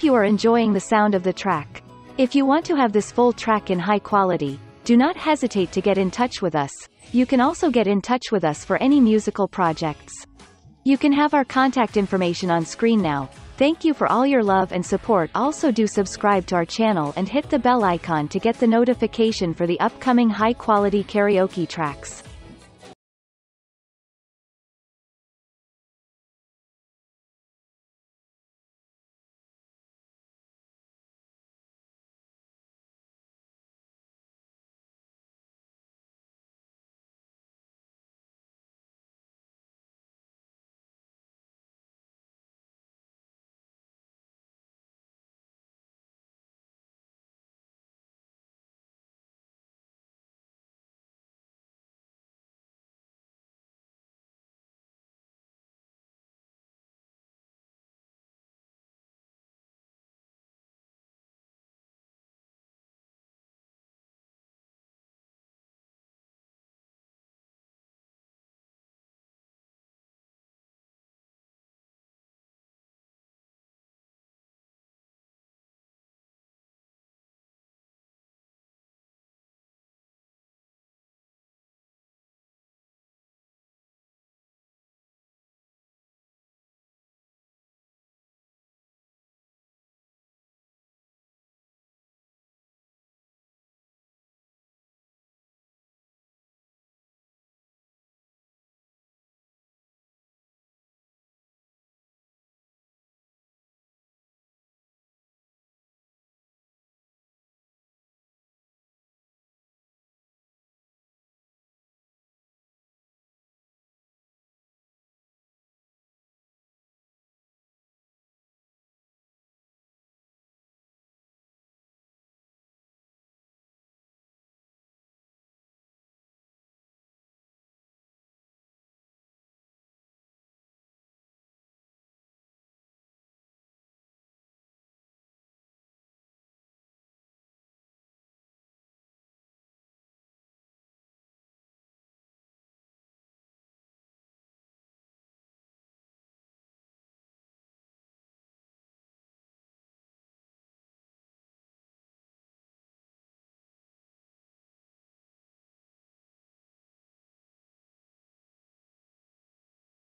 you are enjoying the sound of the track. If you want to have this full track in high quality, do not hesitate to get in touch with us. You can also get in touch with us for any musical projects. You can have our contact information on screen now. Thank you for all your love and support also do subscribe to our channel and hit the bell icon to get the notification for the upcoming high quality karaoke tracks.